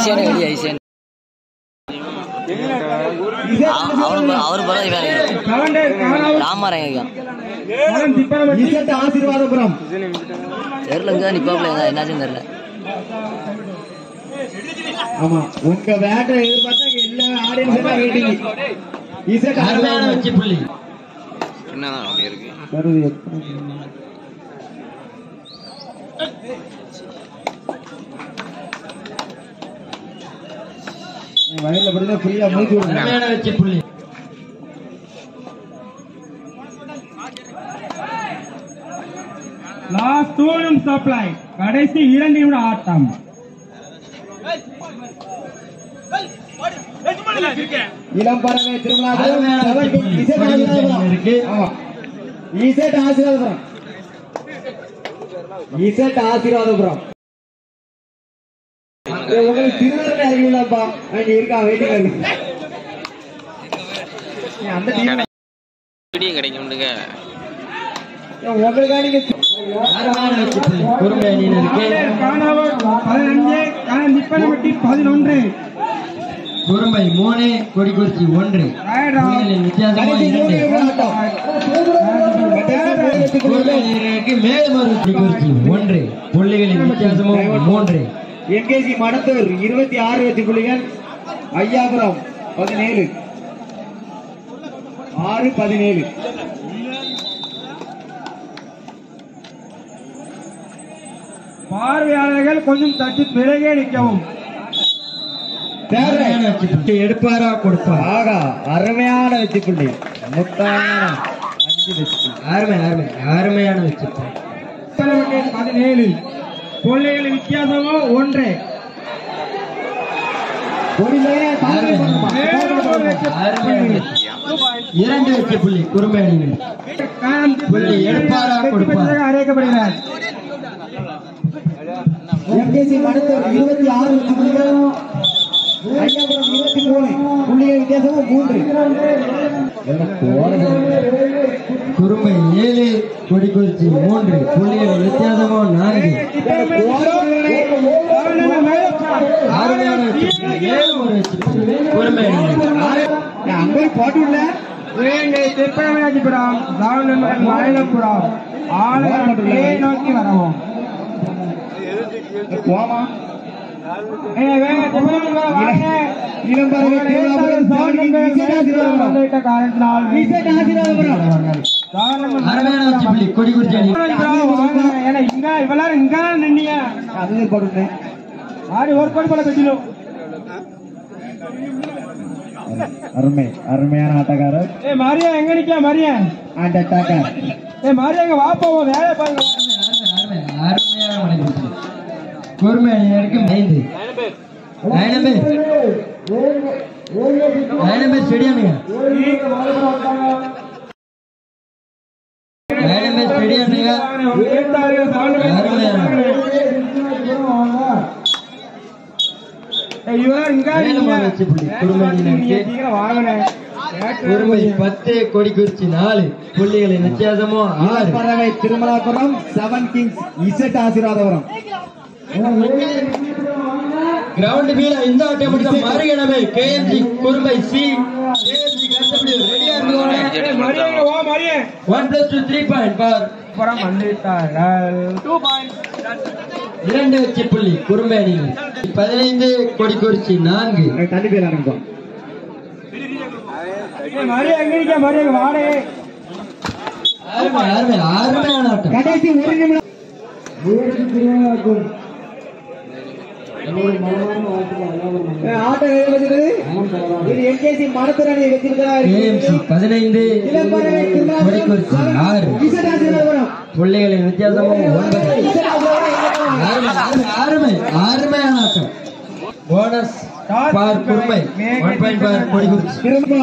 ஈஸியான வெளியே ஈஸியான அவரு அவரு பரவாயில்ல இவன் ராமராயன் ஆசீர்வாதபுரம். தெரியல இங்க நிப்பாப்ல என்னாச்சுன்னு தெரியல. ஆமா உங்க வேட்டை எதிர்பார்த்தா இங்க எல்லா ஆடியன்ஸ் வெயிட்டிங். இசட் அருமையான வச்சு புள்ளி? என்னதான் அப்படி இருக்கு? வயல்ல படிச்சா ஃப்ரீயா மூச்சு வச்சு புள்ளி. லாஸ்ட் டூ நிமிஷம் சப்ளை கடைசி இரண்டு நிமிட ஆட்டம். இளம் பறவை திருமணம் அருமையான இசட் ஆசீர்வாதபுரம் ஆசீர்வாதபுரம் உங்களுக்கு திருநெல்வேலி அறிவில்லப்பா அங்க இருக்கா? வெயிட்டிங் இருக்கு. அந்த டீம் வீடியோ உங்களுக்கா நீங்க அணியினருக்கு காணவர் பதினஞ்சு காணம் திப்பரவட்டி பதினொன்று குறும்பை மூணு கொடிக்குறிச்சி ஒன்று. கொடிக்குறிச்சி ஒன்று. புள்ளிகளின் வித்தியாசமும் மூன்று. எங்கேஜி மடத்தூர் இருபத்தி ஆறு வெற்றி புள்ளிகள். ஐயாபுரம் பதினேழு. ஆறு பதினேழு. பார்வையாளர்கள் கொஞ்சம் தட்டி விலகே நிற்கவும். எடுப்பாரா கொடுப்பாரா? ஆகா அருமையான வெற்றி புள்ளி. முத்தான அஞ்சு வெற்றி அருமை அருமை அருமையான திப்பரவட்டி பதினேழு. கொள்ளைகளின் வித்தியாசமோ ஒன்று. இரண்டு வெற்றி புள்ளி. குறும்பை புள்ளி எடுப்பாரா கொடுப்பாரா? மடத்தூர் இருபத்தி ஆறு வெற்றி ஐயாபுரம் இருபத்தி மூணு. புள்ளிகள் வித்தியாசமும் மூன்று. குறும்பை ஏழு கொடிக்குறிச்சி மூன்று புள்ளிகளின் வித்தியாசமோ நான்கு. அருமையான குறும்பை அங்க போய் போட்டு விடல திருப்பரமையாச்சிபுரம் ராவணன் மலையப்புறம் ஆளுநர் நோக்கி வரவும் போமா? அருமை அருமையான ஆட்டக்காரர். ஏ மாரியா எங்க நிக்க மாரியா? அண்ட் அட்டாக்கர் ஏ மாரியா எங்க வா போவோம் வேலை பாருங்க. அருமை, அருமையான வணக்கம் குறும்பை அணியினருக்கு ஐந்து நயனம் பேர் நயனம் பேர் ஸ்டேடியமுங்க நயனம் பேர் ஸ்டேடியமுங்க பத்து கொடிக்குறிச்சி நாலு. புள்ளிகளின் வித்தியாசமோ ஆறு. பறவை Thirumalapuram seven kings Z Asirvathapuram. Ground மீல இந்த ஆட்டம் முடித்த மறுகணமே கேஎம்ஜி குறும்பை சி கேஎம்ஜி கஷ்டப்படி ரெடியா இருந்தோம் one plus two three point for இரண்டு வெற்றி புள்ளி குறும்பை அணியில் பதினைந்து நான்கு. போய் ஆரம்பிப்போம் அருமை அருமை அருமையான ஆட்டம். கடைசி ஒரு நிமிடம். ஆட்டம் எழுபது இது என்கேசி பதினைந்து புள்ளிகளின் வித்தியாசமும் அருமையான ஆட்டம். போனஸ் பார் குறும்பை ஒன் பாயிண்ட் பார் கொடிக்குறிச்சி. திரும்ப.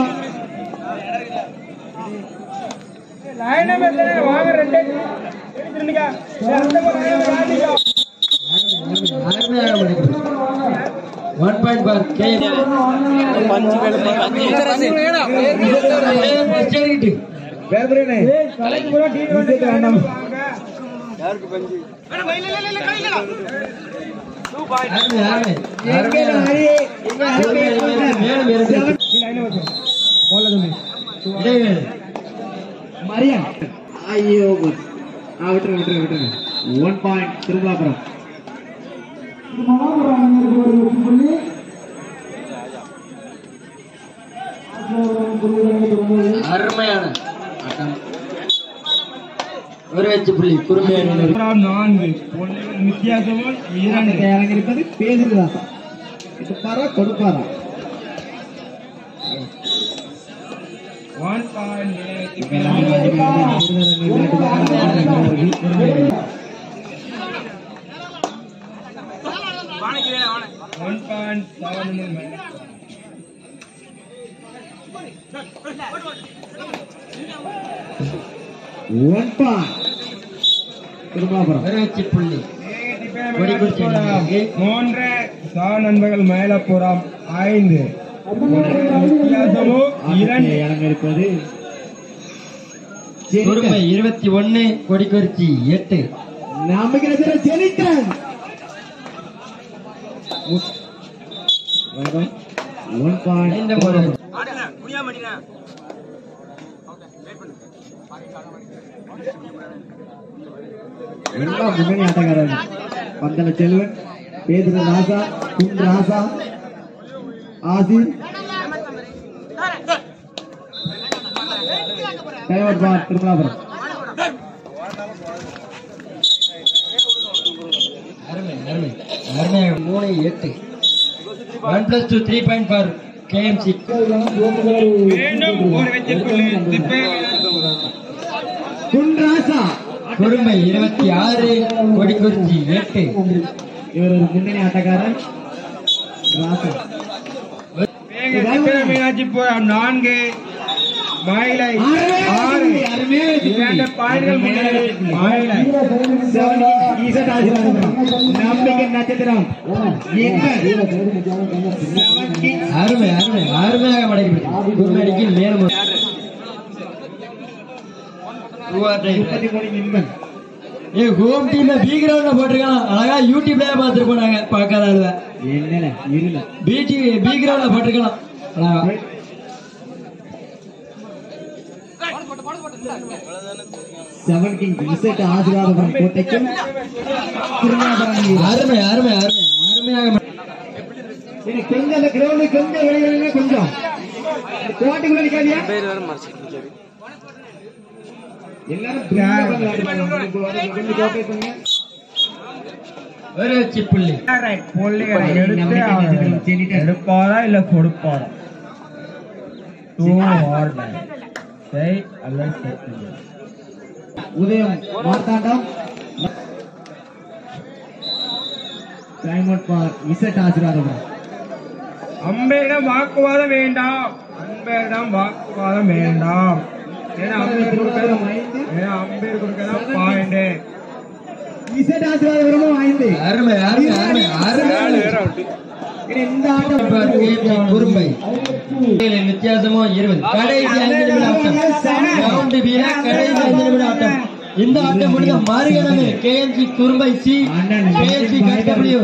கே சரிட்டு வேறுபடுறேனே இசட் வேண்டாம் அருமை, அருமை. எங்கே அருமையான அடி? எங்கே அடி? மேலும் இரண்டு அருமையான ஆட்டம். ஒரு வெச்சு புள்ளி குறுமையான நான்கு. புள்ளிகள் வித்தியாசமும் இரண்டு. இறங்கியிருப்பது பேசுகிறதா கொடுப்பாரா கொடுப்பாரா? One point seven one point Thirumalapuram ஒரு வெச்சு புள்ளி மூன்று சா நண்பர்கள் ஐந்து. இரண்டு. இருபத்தி ஒன்னு கொடிக்குறிச்சி எட்டு. ஜெனித்தன் ஒன் பாயிண்ட் எல்லாம் முன்னணி ஆட்டக்காரர் பந்தல செல்வன் பேதுரு ராசா குன் ராசா ஆசிர் டைவர் பார் திருமலாபுரம். அருமை அருமை. அருமையாக மூணு எட்டு one plus two three point for KMC மீண்டும் ஒரு வெற்றிக்குள்ளே குன் ராசா குறும்பை இருபத்தி ஆறு கொடிக்குறிச்சி எட்டு. இவர் ஒரு முன்னணி ஆட்டக்காரர். ராசா மீனாட்சி புறம் நான்கு மயிலை ஆறு இரண்டு பாயிண்ட்கள் முன்னேறி மயிலை ஈசட் ஆசீர்வாதம் நம்பிக்கை நட்சத்திரம். எங்கள் அருமை அருமை. அருமையாக குறுமடிக்கு மேலும் ஏ ஹோம் டீம்ல பி கிரவுண்ட்ல போட்டிருக்கான். அழகா யூடியூப்ல பார்த்துட்டு போனாங்க பார்க்காத ஆளுவ பி கிரவுண்ட்ல போட்டிருக்கலாம். அழகா. செவன் கிங் ஈசட் ஆசீர்வாதம் கோட்டைக்கும் அருமை அருமை அருமை. அருமையாக கொஞ்சம் அந்த கிரவுண்டு கொஞ்சம் விளையாடுங்க கொஞ்சம். கோட்டைக்குள்ள நிக்காதியா எல்லாரும் கொஞ்சம் கோட்டை பண்ணுங்க ஒரு வச்சு புள்ளி புள்ளிகளை எடுத்து அவர் எடுப்பாரா இல்ல கொடுப்பாரா? டூ ஆர் செய் அல்லது Udayam Marthandam. Time out for Z Asirvatham அம்பேரிடம் வாக்குவாதம் வேண்டாம். அம்பேரிடம் வாக்குவாதம் வேண்டாம். ஏன்னா அம்பேர் கொடுக்கறதும் ஏன்னா அம்பேர் கொடுக்கறதும் பாயிண்ட். இசட் ஆசீர்வாதம் ஐந்து? அருமை அருமை அருமை அருமை. இந்த ஆட்டம் குறும்பை. வித்தியாசமோ இருபது. கடைசி ஐந்து நிமிட ஆட்டம். ரவுண்டு வீர கடைசி ஐந்து நிமிட ஆட்டம். இந்த ஆட்டம் முடிந்த மறுகணமே கேஎம்சி குறும்பை சி. கேஎம்சி கட்டபிடியூ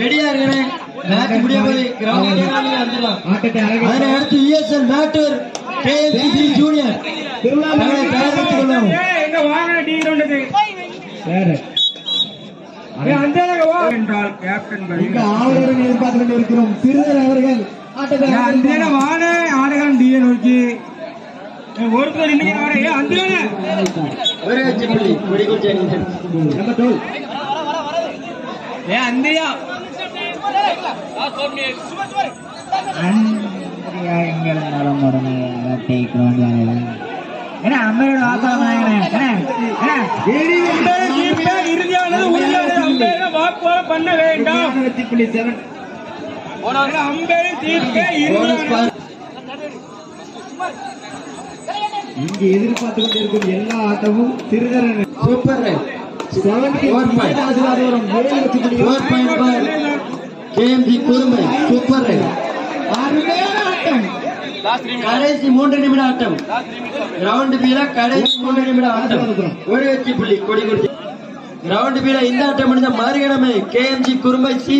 ரெடியா இருக்கிறேன் மேட்ச் முடிய போது கிரவுண்ட் வந்துடலாம் ஆட்டத்தை அழகு அதனை அடுத்து யுஎஸ்எல் மேட்டூர் கேஎம்சி ஜூனியர் என்றால் கேப்டன் எதிர்பார்த்து இருக்கிறோம் சிறுவர் அவர்கள். அந்த வான ஆடுகான் டிஏ நோக்கி. ஒருத்தர் இன்னைக்கு வாட. ஏ அந்த ஒரு புள்ளி. குடிக்குச்சி அணியினர் நம்ம ஏ அந்தியா உடனே ஏன்னா அம்மையோட வாக்காளர் இறுதியானது வாக்குவாதம் பண்ண வேண்டாம். இங்கு எதிர்பார்த்து கொண்டிருக்கும் எல்லா ஆட்டமும் சிறுதரன் சூப்பர் குறும்பை ஆட்டம். கடைசி மூன்று நிமிட ஆட்டம். ரவுண்ட் பீல கடைசி மூன்று நிமிட ஆட்டம். ஒரு வெற்றி புள்ளி. கொடி குறிச்சி கிரவுண்ட் பீல இந்த ஆட்டம் முடிந்த மறுகணமே கேஎம்ஜி குறும்பை சி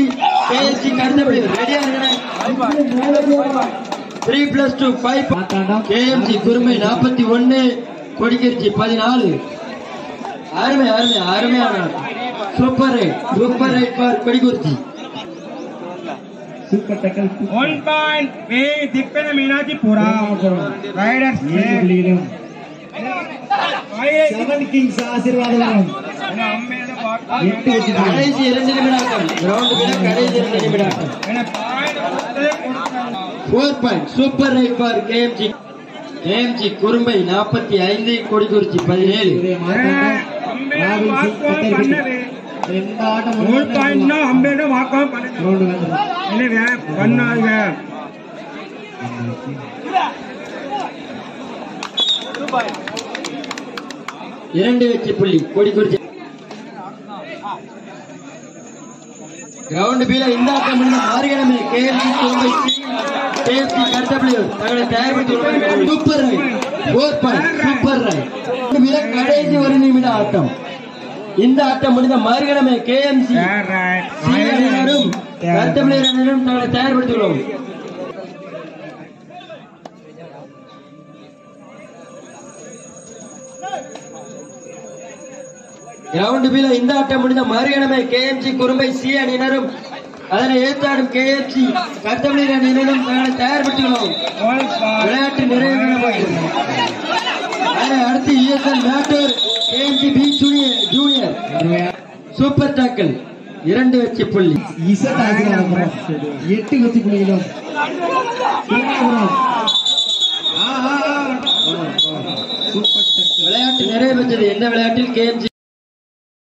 ரெடியா இருக்கிறேன் three plus two five KMG Kurumbai நாற்பத்தி ஒன்னு கொடிக்கிருச்சி பதினாலு. அருமை அருமை அருமையான. Super raid super raid for Kodikkurichi. One point வே திப்பன மீனாட்சி புறா ரைடர்ஸ் செவன் கிங்ஸ் ஆசீர்வாதம். கடைசி இரண்டு நிமிட ஆட்டம் கிரவுண்ட் கடைசி இரண்டு நிமிட ஆட்டம் four point super raid for KMG KMG Kurumbai நாற்பத்தி ஐந்து கொடிக்குறிச்சி பதினேழு. பண்ணாங்க இரண்டு வெற்றி புள்ளி கொடிக்குறிச்சி கிரவுண்ட் பீல இந்த ஆட்டம் முடிந்த மாறுகிழமை கேஎம்சி குறும்பை சி கேஎம்சி கருத்தபிள்யூர் தங்களை தயார்படுத்தி super raid four point super raid பீல கடைசி ஒரு நிமிட ஆட்டம். இந்த ஆட்டம் முடிந்த மறுகிழமை கேஎம்சி அணியினரும் தங்களை தயார்படுத்தியுள்ளோம் கிரவுண்ட் பீல இந்த ஆட்டம் முடிந்த மறுகிழமை கேஎம்சி குறும்பை சி அணியினரும் அதனை ஏற்றாடும் கேஎம்சி கருத்தமிழர் அணியினரும் தங்களை தயார்படுத்தியுள்ளோம் விளையாட்டு நிறைவு அடுத்து ESL Mettur KMC B junior junior super tackle இரண்டு வெற்றி புள்ளி. எட்டு வெற்றி டக்கல் விளையாட்டு நிறைவு பெற்றது. எந்த விளையாட்டில் கேஎம்சி